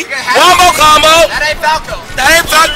Wombo combo. That ain't Falco. That ain't Falco.